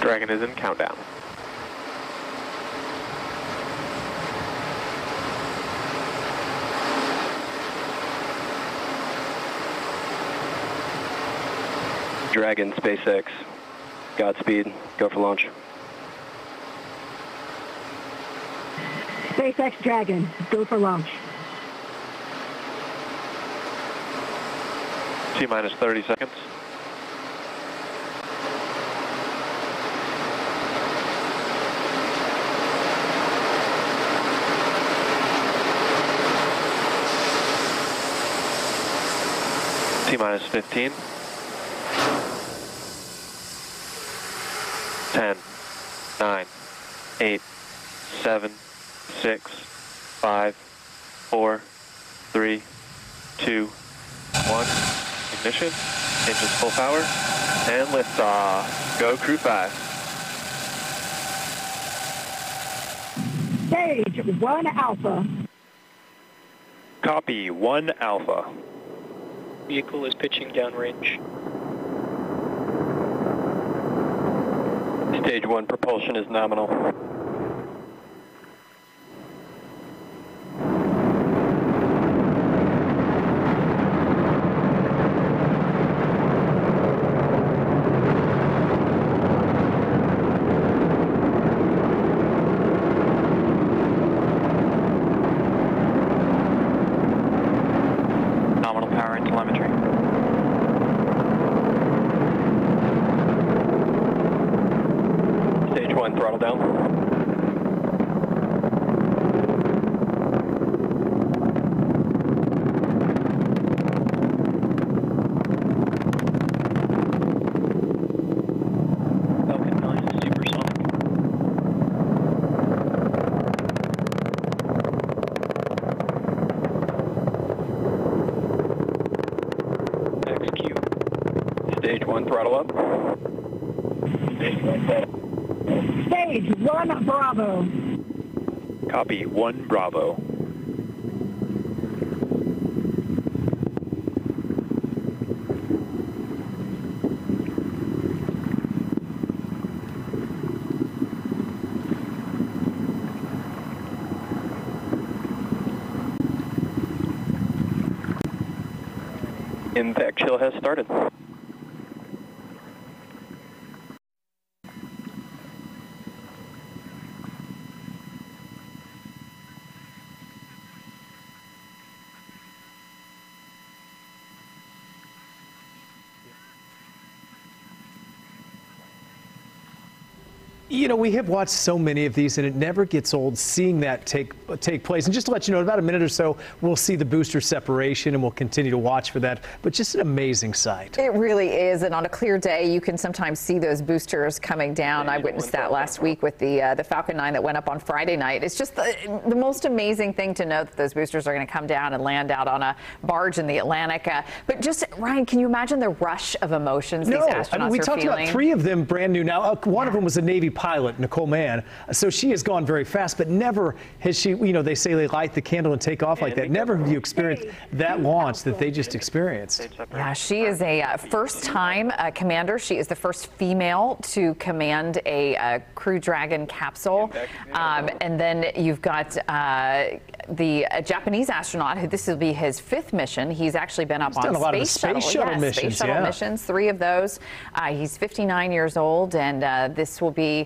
Dragon is in countdown. Dragon, SpaceX, Godspeed, go for launch. SpaceX Dragon, go for launch. T minus 30 seconds. T minus 15. 10, 9, 8, 7, 6, 5, 4, 3, 2, 1. Ignition, engines full power, and liftoff. Go Crew 5. Stage 1 Alpha. Copy, 1 Alpha. Vehicle is pitching downrange. Stage 1 propulsion is nominal. Nominal power and telemetry. Stage 1 throttle down. Falcon 9 is supersonic. Max Q. Stage 1 throttle up. Stage 1 Bravo. Copy, 1 Bravo. MVac chill has started. You know, we have watched so many of these, and it never gets old seeing that take take place. And just to let you know, in about a minute or so, we'll see the booster separation, and we'll continue to watch for that. But just an amazing sight. It really is, and on a clear day, you can sometimes see those boosters coming down. I witnessed that last week with the uh, the Falcon 9 that went up on Friday night. It's just the, the most amazing thing to know that those boosters are going to come down and land out on a barge in the Atlantic. Uh, but just Ryan, can you imagine the rush of emotions No, these astronauts I mean, we are talked feeling? about three of them brand new now. Uh, one of them was a Navy pilot, Nicole Mann. So she has gone very fast, but never has she, you know, they say they light the candle and take off like that. Never have you experienced that launch that they just experienced. Yeah, she is a uh, first-time uh, commander. She is the first female to command a uh, Crew Dragon capsule. Um, and then you've got uh, the uh, Japanese astronaut, who this will be his fifth mission. He's actually been up He's on done a lot of the space space shuttle Yes, missions, Space shuttle yeah. missions, three of those. Uh, he's 59 years old, and uh, this will be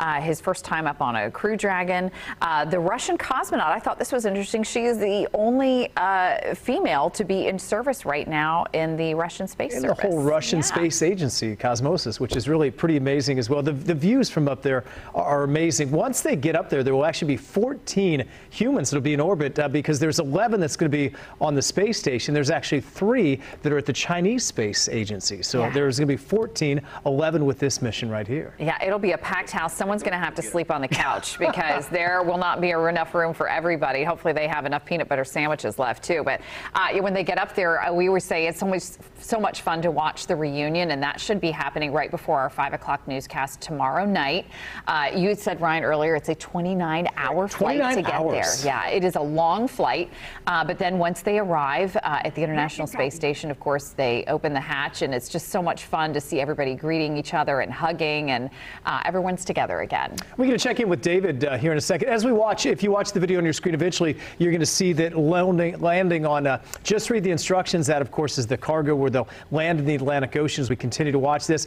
uh, his first time up on a Crew Dragon. Uh, the Russian cosmonaut, I thought this was interesting. She is the only uh, female to be in service right now in the Russian space And the whole Russian Yeah. space agency, Roscosmos, which is really pretty amazing as well. The, the views from up there are, amazing. Once they get up there, there will actually be 14 humans that will be in orbit uh, because there's 11 that's going to be on the space station. There's actually three that are at the Chinese space agency. So Yeah. there's going to be 14, 11 with this mission right here. Yeah, it'll be a packed house, someone's going to have to sleep on the couch because there will not be enough room for everybody. Hopefully, they have enough peanut butter sandwiches left too. But uh, when they get up there, uh, we always say it's so much, so much fun to watch the reunion, and that should be happening right before our five o'clock newscast tomorrow night. Uh, you said Ryan earlier, it's a 29-hour flight 29 to get hours. there. Yeah, it is a long flight, uh, but then once they arrive uh, at the International Space Station, of course, they open the hatch, and it's just so much fun to see everybody greeting each other and hugging, and uh, everyone's together again. We're going to check in with David uh, here in a second. As we watch, if you watch the video on your screen eventually, you're going to see that landing, landing on, uh, just read the instructions. That, of course, is the cargo where they'll land in the Atlantic Ocean as we continue to watch this.